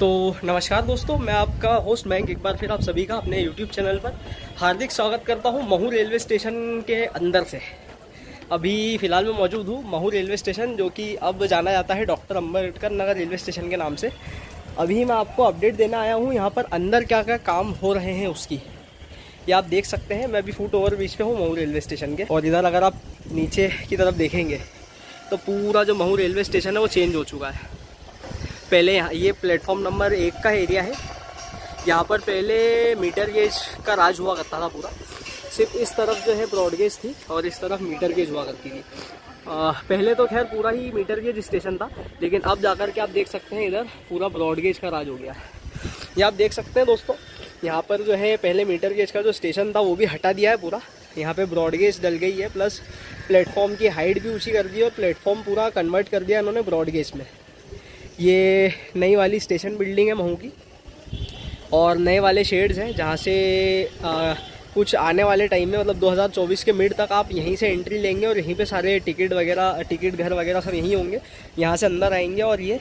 तो नमस्कार दोस्तों, मैं आपका होस्ट मैंक एक बार फिर आप सभी का अपने यूट्यूब चैनल पर हार्दिक स्वागत करता हूँ महू रेलवे स्टेशन के अंदर से। अभी फ़िलहाल मैं मौजूद हूँ महू रेलवे स्टेशन जो कि अब जाना जाता है doctor Ambedkar Nagar railway station के नाम से। अभी मैं आपको अपडेट देना आया हूँ, यहाँ पर अंदर क्या क्या काम हो रहे हैं उसकी। ये आप देख सकते हैं, मैं अभी फुट ओवर बीच पर हूँ महू रेलवे स्टेशन के। और इधर अगर आप नीचे की तरफ़ देखेंगे तो पूरा जो महू रेलवे स्टेशन है, वो चेंज हो चुका है। पहले यहाँ ये प्लेटफॉर्म नंबर एक का एरिया है। यहाँ पर पहले मीटर गेज का राज हुआ करता था पूरा। सिर्फ़ इस तरफ़ जो है ब्रॉड गेज थी और इस तरफ़ मीटर गेज हुआ करती थी। आ, पहले तो खैर पूरा ही मीटर गेज स्टेशन था लेकिन अब जाकर के आप देख सकते हैं इधर पूरा ब्रॉड गेज का राज हो गया ये आप देख सकते हैं दोस्तों यहाँ पर जो है पहले मीटर गेज का जो स्टेशन था वो भी हटा दिया है पूरा। यहाँ पे ब्रॉड गेज डल गई है प्लस प्लेटफॉर्म की हाइट भी ऊँची कर दी और प्लेटफॉर्म पूरा कन्वर्ट कर दिया इन्होंने ब्रॉड गेज में। ये नई वाली स्टेशन बिल्डिंग है महू की। और नए वाले शेड्स हैं जहाँ से आ, कुछ आने वाले टाइम में मतलब 2024 के मिड तक आप यहीं से एंट्री लेंगे और यहीं पे सारे टिकट वगैरह टिकट घर वगैरह सब यहीं होंगे। यहाँ से अंदर आएँगे और ये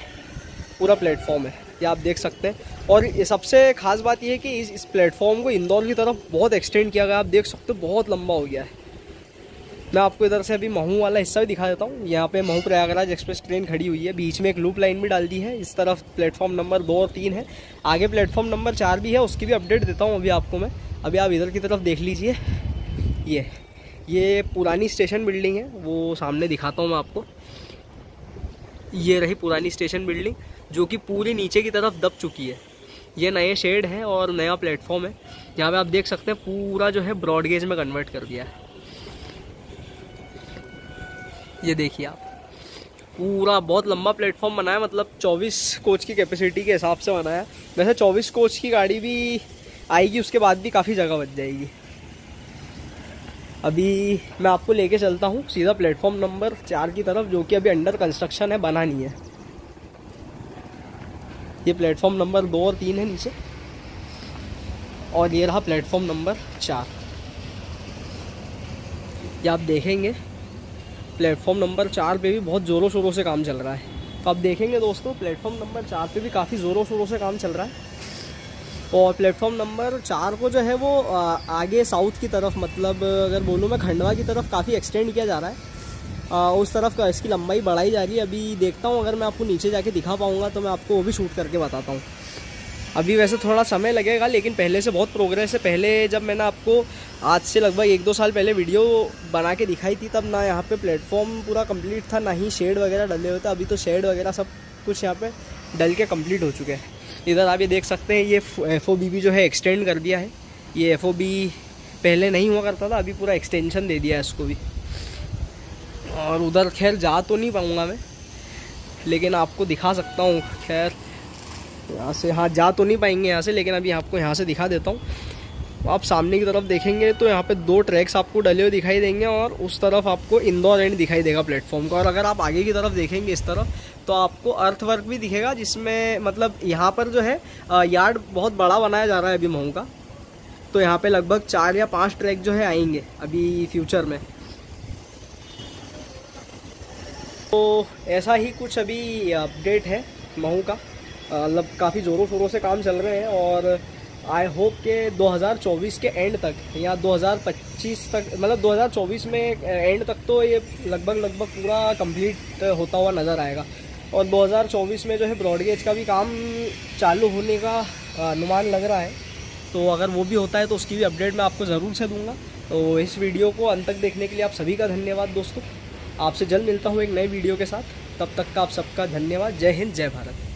पूरा प्लेटफॉर्म है। ये आप देख सकते हैं। और सबसे खास बात ये है कि इस इस प्लेटफॉर्म को इंदौर की तरफ़ बहुत एक्सटेंड किया गया। आप देख सकते हो बहुत लंबा हो गया है। मैं आपको इधर से अभी महू वाला हिस्सा भी दिखा देता हूँ। यहाँ पे महू प्रयागराज एक्सप्रेस ट्रेन खड़ी हुई है। बीच में एक लूप लाइन भी डाल दी है। इस तरफ़ प्लेटफॉर्म नंबर दो और तीन है। आगे प्लेटफॉर्म नंबर चार भी है। उसकी भी अपडेट देता हूँ अभी आपको मैं। अभी आप इधर की तरफ़ देख लीजिए। ये ये पुरानी स्टेशन बिल्डिंग है। वो सामने दिखाता हूँ मैं आपको। ये रही पुरानी स्टेशन बिल्डिंग, जो कि पूरी नीचे की तरफ़ दब चुकी है। ये नए शेड है और नया प्लेटफॉर्म है। यहाँ पे आप देख सकते हैं, पूरा जो है ब्रॉडगेज में कन्वर्ट कर दिया है। ये देखिए आप। पूरा बहुत लंबा प्लेटफॉर्म बनाया मतलब 24 कोच की कैपेसिटी के हिसाब से बनाया वैसे 24 कोच की गाड़ी भी आएगी, उसके बाद भी काफ़ी जगह बच जाएगी। अभी मैं आपको लेके चलता हूँ, सीधा प्लेटफॉर्म नंबर चार की तरफ़, जो कि अभी अंडर कंस्ट्रक्शन है, बना नहीं है। ये प्लेटफॉर्म नंबर दो और तीन है नीचे। और ये रहा प्लेटफॉर्म नंबर चार। ये आप देखेंगे। प्लेटफॉर्म नंबर चार पे भी बहुत ज़ोरों शोरों से काम चल रहा है। तो आप देखेंगे दोस्तों, प्लेटफॉर्म नंबर चार पे भी काफ़ी ज़ोरों शोरों से काम चल रहा है। और प्लेटफॉर्म नंबर चार को जो है वो आगे साउथ की तरफ़ मतलब अगर बोलूँ मैं खंडवा की तरफ़ काफ़ी एक्सटेंड किया जा रहा है। उस तरफ़ का, इसकी लंबाई बढ़ाई जा रही है। अभी देखता हूँ, अगर मैं आपको नीचे जाके दिखा पाऊँगा तो मैं आपको वो भी शूट करके बताता हूँ। अभी वैसे थोड़ा समय लगेगा, लेकिन पहले से बहुत प्रोग्रेस है। पहले जब मैंने आपको, आज से लगभग एक दो साल पहले वीडियो बना के दिखाई थी, तब ना यहाँ पे प्लेटफॉर्म पूरा कंप्लीट था, ना ही शेड वगैरह डले हुए थे। अभी तो शेड वगैरह सब कुछ यहाँ पे डल के कंप्लीट हो चुके हैं। इधर आप ये देख सकते हैं, ये एफ़ भी जो है एक्सटेंड कर दिया है। ये एफओबी पहले नहीं हुआ करता था, अभी पूरा एक्सटेंशन दे दिया है इसको भी। और उधर खैर जा तो नहीं पाऊँगा मैं, लेकिन आपको दिखा सकता हूँ। खैर यहाँ से हाँ जा तो नहीं पाएँगे यहाँ से, लेकिन अभी आपको यहाँ से दिखा देता हूँ। आप सामने की तरफ़ देखेंगे तो यहाँ पे दो ट्रैक्स आपको डले हुए दिखाई देंगे और उस तरफ़ आपको इंदौर एंड दिखाई देगा प्लेटफॉर्म का। और अगर आप आगे की तरफ़ देखेंगे इस तरफ़ तो आपको अर्थवर्क भी दिखेगा, जिसमें मतलब यहाँ पर जो है यार्ड बहुत बड़ा बनाया जा रहा है अभी मऊ का। तो यहाँ पे लगभग चार या पाँच ट्रैक जो है आएँगे अभी फ्यूचर में। तो ऐसा ही कुछ अभी अपडेट है महू का। मतलब काफ़ी ज़ोरों शोरों से काम चल रहे हैं और आई होप के 2024 के एंड तक या 2025 तक मतलब 2024 में एंड तक तो ये लगभग लगभग पूरा कंप्लीट होता हुआ नज़र आएगा। और 2024 में जो है ब्रॉडगेज का भी काम चालू होने का अनुमान लग रहा है। तो अगर वो भी होता है तो उसकी भी अपडेट मैं आपको ज़रूर से दूँगा। तो इस वीडियो को अंत तक देखने के लिए आप सभी का धन्यवाद दोस्तों। आपसे जल्द मिलता हूँ एक नए वीडियो के साथ। तब तक का आप सबका धन्यवाद। जय हिंद, जय भारत।